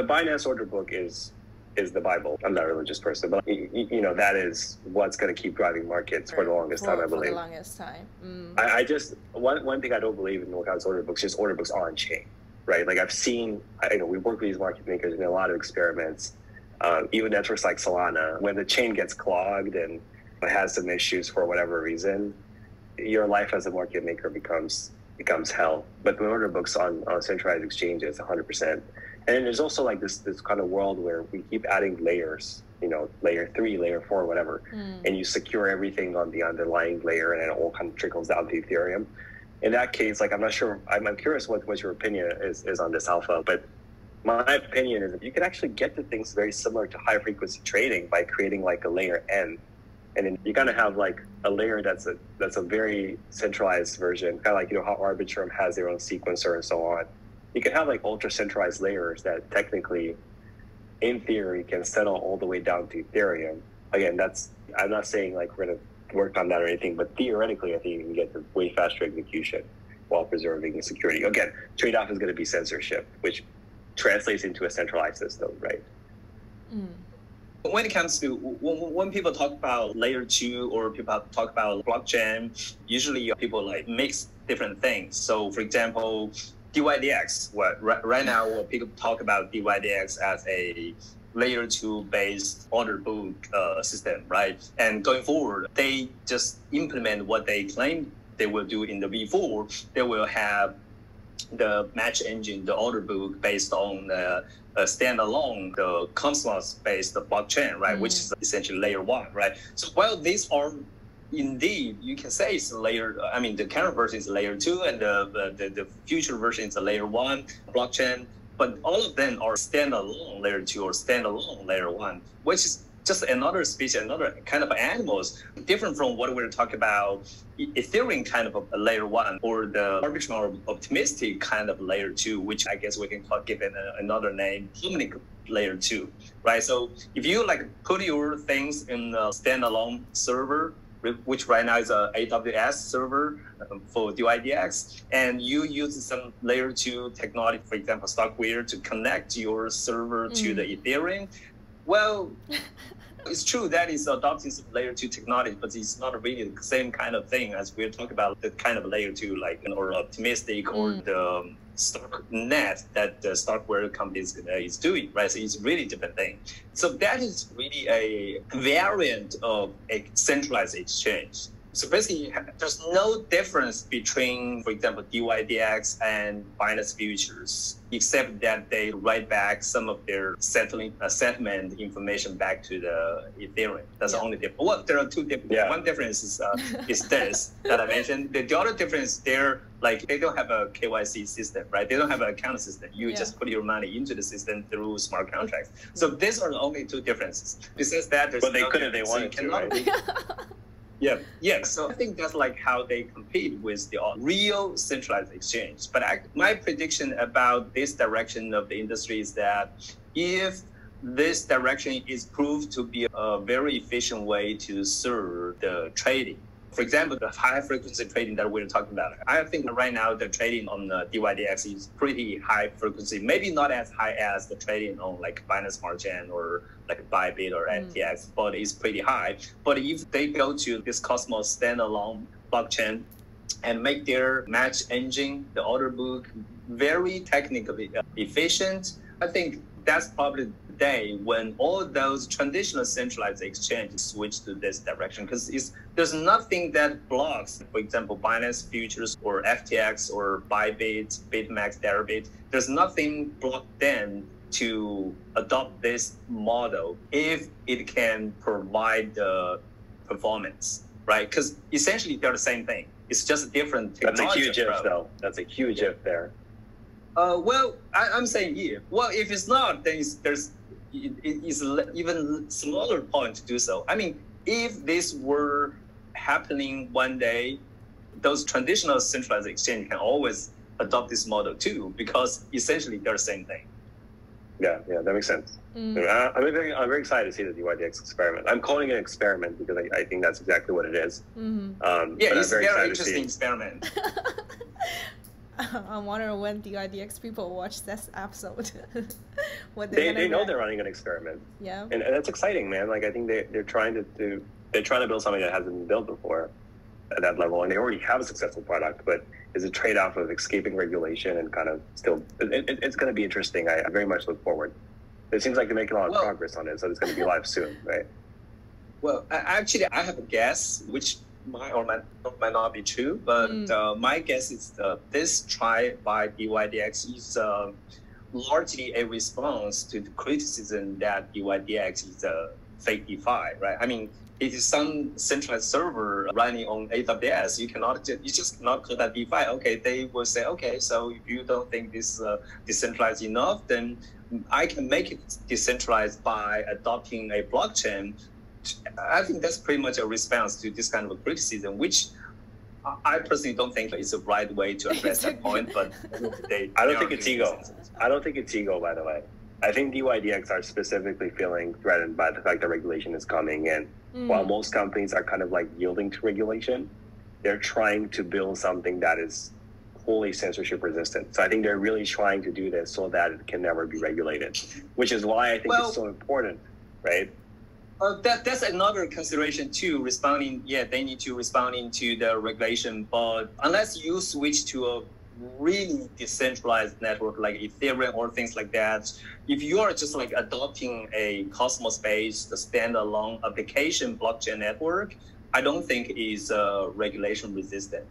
the Binance order book is is the Bible. I'm not a religious person, but you, you know that is what's going to keep driving markets for the longest for, time. I for believe. the longest time. Mm. I, I just one one thing I don't believe in Workout's order books is order books on chain, right? Like I've seen, I you know we work with these market makers in a lot of experiments. Uh, even networks like Solana, when the chain gets clogged and it has some issues for whatever reason, your life as a market maker becomes becomes hell. But the order books on, on centralized exchanges, 100%. And then there's also like this this kind of world where we keep adding layers, you know, layer three, layer four, whatever, Mm. and you secure everything on the underlying layer, and it all kind of trickles down to Ethereum. In that case, like I'm not sure, I'm, I'm curious what, what your opinion is, is on this alpha, but my opinion is that you can actually get to things very similar to high frequency trading by creating like a layer N. And then you kind gonna have like a layer that's a that's a very centralized version, kind of like you know how Arbitrum has their own sequencer and so on. You can have like ultra centralized layers that technically, in theory, can settle all the way down to Ethereum. Again, that's I'm not saying like we're gonna work on that or anything, but theoretically, I think you can get to way faster execution while preserving the security. Again, trade off is going to be censorship, which translates into a centralized system, right? Mm. When it comes to when, when people talk about layer two or people talk about blockchain, usually people like mix different things. So, for example, DYDX. What right, right now people talk about DYDX as a layer two based order book uh, system, right? And going forward, they just implement what they claim they will do in the V4. They will have the match engine, the order book based on the uh, standalone, the Cosmos based blockchain, right? Which is essentially layer one, right? So while these are indeed, you can say it's layer, I mean, the current version is layer two and the, the, the future version is a layer one blockchain, but all of them are standalone layer two or standalone layer one, which is just another species, another kind of animals, different from what we're talking about, Ethereum kind of a layer one, or the arbitrary optimistic kind of layer two, which I guess we can call, give it another name, Harmonic layer two, right? So if you like put your things in a standalone server, which right now is a AWS server um, for DYDX, and you use some layer two technology, for example, StarkWare, to connect your server mm. to the Ethereum. Well, it's true that it's adopting some layer two technology, but it's not really the same kind of thing as we're talking about the kind of layer two, like or optimistic mm. or the StarkNet that the StarkWare company is, uh, is doing, right? So it's really different thing. So that is really a variant of a centralized exchange. So basically, there's no difference between, for example, DYDX and Binance Futures, except that they write back some of their settling uh, settlement information back to the Ethereum. That's yeah. the only difference. Well, there are two different. Yeah. One difference is uh, is this that I mentioned. The, the other difference, they're like they don't have a KYC system, right? They don't have an account system. You yeah. just put your money into the system through smart contracts. So these are the only two differences. Besides that, there's but they no could if they wanted to, right? Yeah, yeah. So I think that's like how they compete with the real centralized exchange. But I, my prediction about this direction of the industry is that if this direction is proved to be a very efficient way to serve the trading. For example, the high frequency trading that we're talking about. I think right now the trading on the DYDX is pretty high frequency, maybe not as high as the trading on like Binance Smart Chain or like Bybit or Mm. FTX, but it's pretty high. But if they go to this Cosmos standalone blockchain and make their match engine, the order book, very technically efficient, I think that's probably the day when all those traditional centralized exchanges switch to this direction because there's nothing that blocks, for example, Binance Futures or FTX or Bybit, BitMEX, Deribit. There's nothing block them to adopt this model if it can provide the performance, right? Because essentially they're the same thing. It's just different That's a huge approach. if, though. That's a huge Yeah. if there. Uh, well, I, I'm saying if. Well, if it's not, then it's, there's it, it's even smaller point to do so. I mean, if this were happening one day, those traditional centralized exchange can always adopt this model too, because essentially they're the same thing. Yeah, yeah, that makes sense. Mm. Uh, I'm, very, I'm very excited to see the DYDX experiment. I'm calling it an experiment because I, I think that's exactly what it is. Mhm. Um, Yeah, it's I'm a very very excited to see interesting experiment. I'm wondering when the IDX people watch this episode. what they they know get. they're running an experiment. Yeah. And, and that's exciting, man. Like I think they they're trying to do they're trying to build something that hasn't been built before at that level, and they already have a successful product, but is a trade off of escaping regulation and kind of still. It, it, it's going to be interesting. I, I, very much look forward. It seems like they're making a lot of well, progress on it, so it's going to be live soon, right? Well, actually, I have a guess, which might or might, might not be true, but mm. uh, my guess is uh, this try by DYDX is uh, largely a response to the criticism that DYDX is a fake DeFi, right? I mean, it is some centralized server running on AWS. You cannot, just, you just cannot call that DeFi. Okay, they will say, okay, so if you don't think this is uh, decentralized enough, then I can make it decentralized by adopting a blockchain I think that's pretty much a response to this kind of criticism, which I personally don't think is the right way to address that point. But they, I don't think it's ego. I don't think it's ego, by the way. I think DYDX are specifically feeling threatened by the fact that regulation is coming in. Mm. While most companies are kind of like yielding to regulation, they're trying to build something that is wholly censorship resistant. So I think they're really trying to do this so that it can never be regulated, which is why I think well, it's so important, right? Uh, that that's another consideration too. Responding, yeah, they need to responding to the regulation, but unless you switch to a really decentralized network like Ethereum or things like that, if you are just like adopting a Cosmos-based standalone application blockchain network, I don't think is uh, regulation resistant.